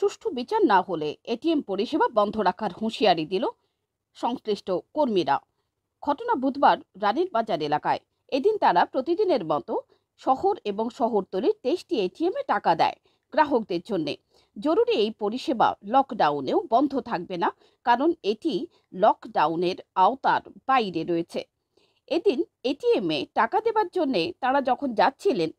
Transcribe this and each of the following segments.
সুষ্ঠু বিচার না হলে এটিএম পরিষেবা বন্ধ রাখার হুঁশিয়ারি দিল সংশ্লিষ্ট কর্মীরা। ঘটনা বুধবার রানীর বাজার এলাকায়। এদিন তারা প্রতিদিনের মতো শহর এবং শহরতলির তেইশটি এটিএমে টাকা দেয় গ্রাহকদের জন্যে। জরুরি এই পরিষেবা লকডাউনেও বন্ধ থাকবে না, কারণ এটি লকডাউনের আওতার বাইরে রয়েছে। এদিন এটিএমে টাকা দেবার জন্যে তারা যখন যাচ্ছিলেন,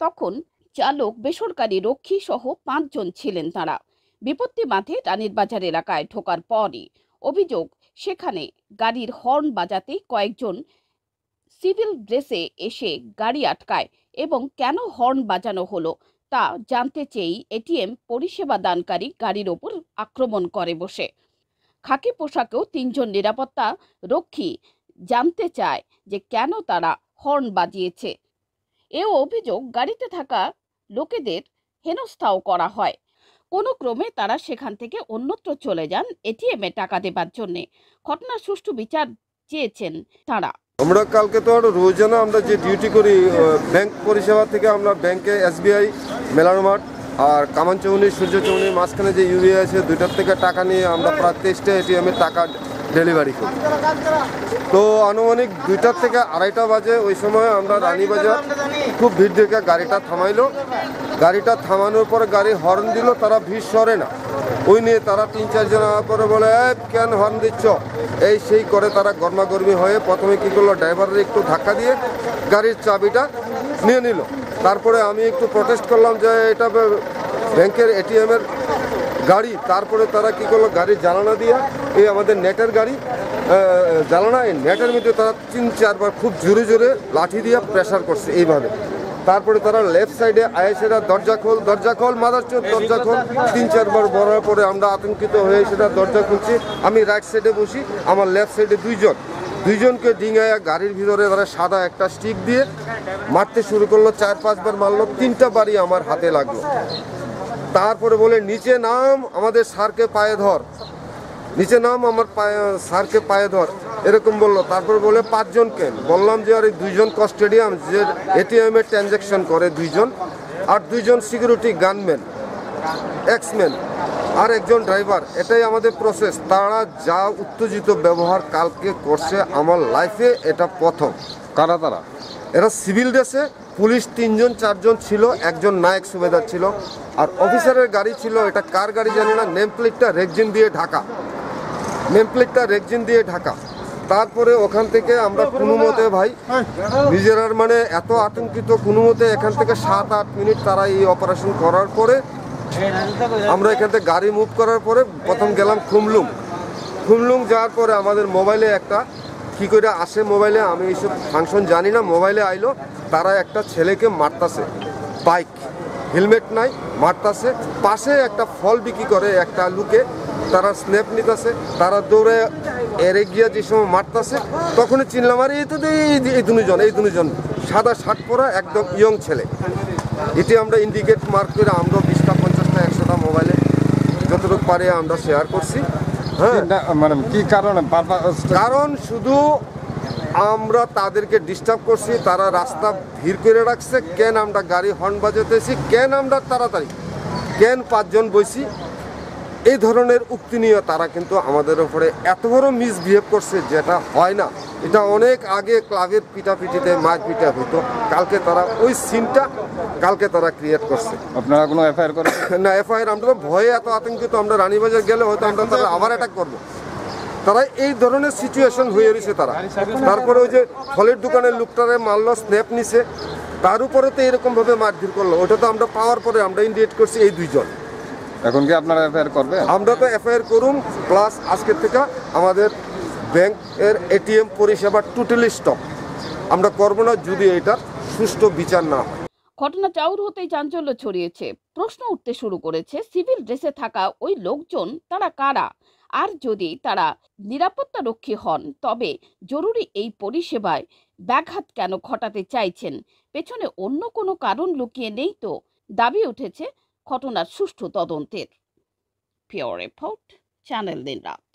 তখন চালক, বেসরকারি রক্ষী সহ পাঁচজন ছিলেন তারা। বিপত্তি মাঠে রানীর বাজার এলাকায় ঢোকার পরই অভিযোগ, সেখানে গাড়ির হর্ন বাজাতেই কয়েকজন সিভিল ড্রেসে এসে গাড়ি আটকায় এবং কেন হর্ন বাজানো হলো তা জানতে চেয়েই এটিএম পরিষেবা দানকারী গাড়ির ওপর আক্রমণ করে বসে। খাকি পোশাকেও তিনজন নিরাপত্তা রক্ষী জানতে চায় যে কেন তারা হর্ন বাজিয়েছে। এও অভিযোগ, গাড়িতে থাকা লোকেদের হেনস্থাও করা হয়। কোনো ক্রমে তারা সেখান থেকে অন্যত্র চলে যান এটিএমে টাকা দেবার জন্যে। ঘটনার সুষ্ঠু বিচার চেয়েছেন তারা। আমরা কালকে তো আর রোজানা আমরা যে ডিউটি করি ব্যাংক পরিষেবা থেকে আমরা ব্যাংকে এসবিআই মেলানো মাঠ আর কামান চৌনি, সূর্য চৌনির মাঝখানে যে ইউবিআই আছে, দুইটার থেকে টাকা নিয়ে আমরা প্রায় তেইশটা এটিএমের টাকা ডেলিভারি করি তো আনুমানিক দুইটার থেকে আড়াইটা বাজে ওই সময় আমরা রানীবাজার খুব ভিড় দেখে গাড়িটা থামাইলো। গাড়িটা থামানোর পরে গাড়ি হর্ন দিল তারা ভিড় সরে না। ওই নিয়ে তারা তিন চারজন আওয়ার পরে বলে "এই, কেন হর্ন দিচ্ছ? এই সেই করে তারা গরমাগর্মি হয়ে প্রথমে কী করল ড্রাইভারের একটু ধাক্কা দিয়ে গাড়ির চাবিটা নিয়ে নিল। তারপরে আমি একটু প্রটেস্ট করলাম যে এটা ব্যাংকের এটিএমের গাড়ি। তারপরে তারা কি করল গাড়ির জ্বালানা দিয়ে এই আমাদের নেটের গাড়ি জ্বালানা, এই নেটের মধ্যে তারা তিন, চারবার খুব জোরে জোরে লাঠি দিয়ে প্রেশার করছে এইভাবে। তারপরে তারা লেফট সাইডে আয়েসেরা দরজা খোল দরজা খোল মাদার চোখ দরজা খোল। তিন, চারবার বলার পরে আমরা আতঙ্কিত হয়ে সেটা দরজা খুলছি। আমি রাইট সাইডে বসি, আমার লেফট সাইডে দুইজন। দুইজনকে ডিঙায়া গাড়ির ভিতরে তারা সাদা একটা স্টিক দিয়ে মারতে শুরু করল, চার, পাঁচবার মারলো, তিনটা বাড়ি আমার হাতে লাগল। তারপরে বলে, নিচে নাম, আমাদের স্যারকে পায়ে ধর। নিচে নাম আমার পায়ে স্যারকে পায়ে ধর এরকম বলল। তারপর বলে পাঁচজন কেন? বললাম যে আর এই দুইজন কস্টেডিয়াম যে এটিএম এ ট্রানজ্যাকশন করে দুইজন আর দুইজন সিকিউরিটি গানম্যান এক্সম্যান আর একজন ড্রাইভার এটাই আমাদের প্রসেস তারা যা উত্তেজিত ব্যবহার কালকে করছে আমার লাইফে এটা প্রথম। কারা তারা? এরা সিভিল ড্রেসে পুলিশ তিনজন চারজন ছিল একজন নায়ক সুবেদার ছিল আর অফিসারের গাড়ি ছিল এটা কার গাড়ি জানি না নেম প্লেটটা রেকজিন দিয়ে ঢাকা। নেম প্লেটটা রেকজিন দিয়ে ঢাকা। তারপরে ওখান থেকে আমরা কোনো মতে ভাই নিজেরার মানে এত আতঙ্কিত কোনো মতে এখান থেকে সাত আট মিনিট তারা এই অপারেশন করার পরে আমরা এখান থেকে গাড়ি মুভ করার পরে প্রথম গেলাম খুমলুং। খুমলুং যাওয়ার পরে আমাদের মোবাইলে একটা কি করে আসে মোবাইলে আমি এইসব ফাংশন জানি না মোবাইলে আইলো তারা একটা ছেলেকে মারতাছে। বাইক হেলমেট নাই মারতাছে। পাশে একটা ফল বিক্রি করে একটা লুকে তারা স্ন্যাপ নিতেছে তারা দৌড়ে এরে গিয়া যে সময় মারতাছে তখনই চিনলাম আর এই তো এই- দুজন এই দুজন সাদা শার্ট পরা একদম ইয়ং ছেলে। এটি আমরা ইন্ডিকেট মার্ক করে আমরা বিশটা পঞ্চাশটা একশোটা মোবাইলে যতটুকু পারে আমরা শেয়ার করছি। হ্যাঁ। কি না- মানে কারণে? কারণ শুধু আমরা তাদেরকে ডিস্টার্ব করছি তারা রাস্তা ভিড় করে রাখছে কেন আমরা গাড়ি হর্ন বাজাতেছি কেন আমরা তাড়াতাড়ি কেন পাঁচজন বইছি এই ধরনের উক্তি নিয়ে তারা কিন্তু আমাদের ওপরে এত বড় মিসবিহেভ করছে যেটা হয় না। এটা অনেক আগে ক্লাবের পিটাপিটিতে মাছ পিটা হইতো। কালকে তারা ওই সিনটা কালকে তারা ক্রিয়েট করছে। আপনারা কোনো এফআইআর করে না এফআইআর আমরা তো ভয়ে এত আতঙ্কিত। আমরা রানীবাজার গেলে হয়তো আমরা তারা আবার অ্যাটাক করব। তারা এই ধরনের সিচুয়েশন হয়ে রয়েছে তারা। তারপরে ওই যে ফলের দোকানের লোকটারে মারলো স্ন্যাপ নিছে। তার উপরে তো এরকম ভাবে মারধর করল। ওটা তো আমরা পাওয়ার পরে আমরা ইন্ডিকেট করছি এই দুইজন। এখন কি আপনারা এফআইআর করবে আমরা তো এফআইআর করুন প্লাস আজকের থেকে আমাদের ব্যাংকের এটিএম পরিষেবা টোটালি স্টপ আমরা করব না যদি এটার সুষ্ঠু বিচার না হয়। ঘটনা চাউর হতেই চাঞ্চল্য ছড়িয়েছে। প্রশ্ন উঠতে শুরু করেছে সিভিল ড্রেসে থাকা ওই লোকজন তারা কারা? আর যদি তারা নিরাপত্তা রক্ষী হন তবে জরুরি এই পরিষেবায় ব্যাঘাত কেন ঘটাতে চাইছেন? পেছনে অন্য কোনো কারণ লুকিয়ে নেই তো? দাবি উঠেছে ঘটনার সুষ্ঠু তদন্তের পিওর রিপোর্ট চ্যানেল দিন রাত।